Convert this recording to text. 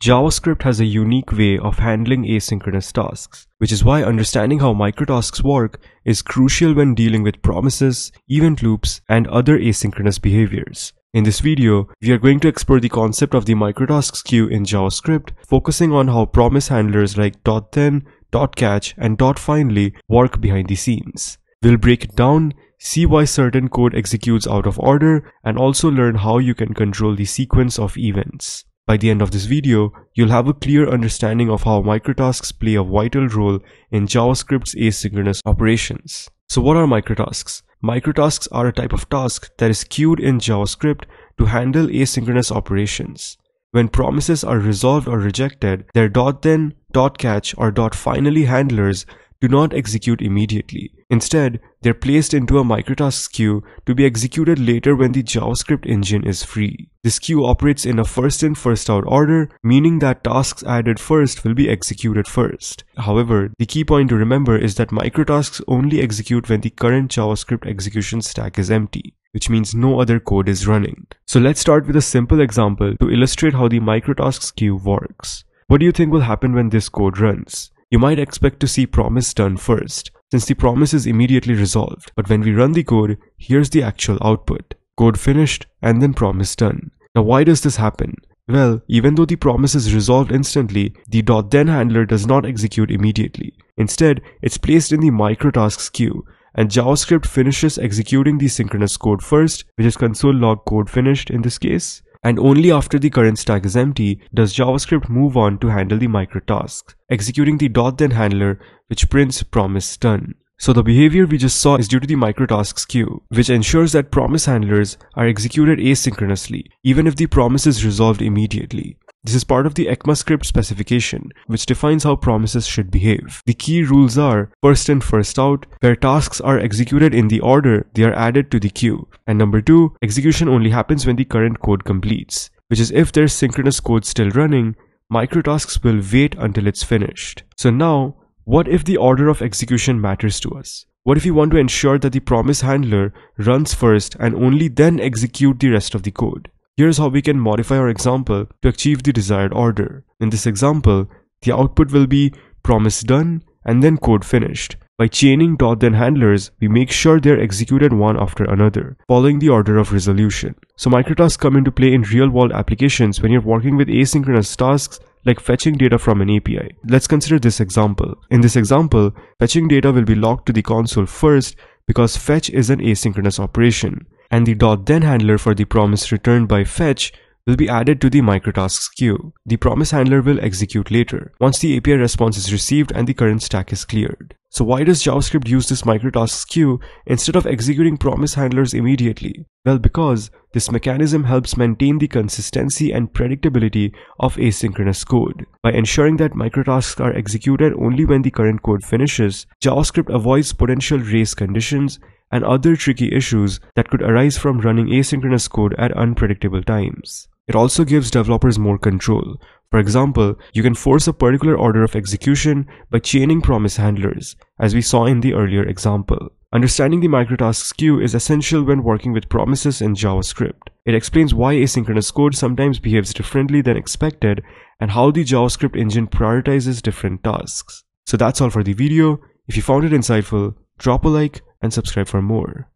JavaScript has a unique way of handling asynchronous tasks, which is why understanding how microtasks work is crucial when dealing with promises, event loops, and other asynchronous behaviors. In this video, we are going to explore the concept of the microtasks queue in JavaScript, focusing on how promise handlers like .then, .catch, and .finally work behind the scenes. We'll break it down, see why certain code executes out of order, and also learn how you can control the sequence of events. By the end of this video, you'll have a clear understanding of how microtasks play a vital role in JavaScript's asynchronous operations. So what are microtasks? Microtasks are a type of task that is queued in JavaScript to handle asynchronous operations. When promises are resolved or rejected, their .then, .catch, or .finally handlers do not execute immediately. Instead, they're placed into a microtask queue to be executed later when the JavaScript engine is free. This queue operates in a first in first out order, meaning that tasks added first will be executed first. However, the key point to remember is that microtasks only execute when the current JavaScript execution stack is empty which means no other code is running. So let's start with a simple example to illustrate how the microtasks queue works. What do you think will happen when this code runs? You might expect to see promise done first, since the promise is immediately resolved. But when we run the code, here's the actual output. Code finished and then promise done. Now why does this happen? Well, even though the promise is resolved instantly, the .then handler does not execute immediately. Instead, it's placed in the microtasks queue, and JavaScript finishes executing the synchronous code first, which is console log code finished in this case, and only after the current stack is empty does JavaScript move on to handle the microtasks, executing the dot .then handler which prints promise done. So the behavior we just saw is due to the microtasks queue, which ensures that promise handlers are executed asynchronously, even if the promise is resolved immediately. This is part of the ECMAScript specification, which defines how promises should behave. The key rules are first in first out, where tasks are executed in the order they are added to the queue. And number two, execution only happens when the current code completes, which is if there's synchronous code still running, microtasks will wait until it's finished. So now, what if the order of execution matters to us? What if we want to ensure that the promise handler runs first and only then execute the rest of the code? Here's how we can modify our example to achieve the desired order. In this example, the output will be promise done and then code finished. By chaining dot .then handlers, we make sure they're executed one after another, following the order of resolution. So microtasks come into play in real-world applications when you're working with asynchronous tasks like fetching data from an API. Let's consider this example. In this example, fetching data will be logged to the console first because fetch is an asynchronous operation and the .then handler for the promise returned by fetch will be added to the microtasks queue. The promise handler will execute later, once the API response is received and the current stack is cleared. So why does JavaScript use this microtasks queue instead of executing promise handlers immediately? Well, because this mechanism helps maintain the consistency and predictability of asynchronous code. By ensuring that microtasks are executed only when the current code finishes, JavaScript avoids potential race conditions and other tricky issues that could arise from running asynchronous code at unpredictable times. It also gives developers more control. For example, you can force a particular order of execution by chaining promise handlers, as we saw in the earlier example. Understanding the microtasks queue is essential when working with promises in JavaScript. It explains why asynchronous code sometimes behaves differently than expected and how the JavaScript engine prioritizes different tasks. So that's all for the video. If you found it insightful, drop a like and subscribe for more.